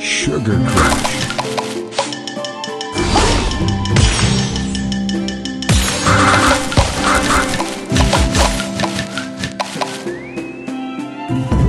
Sugar Crush. Thank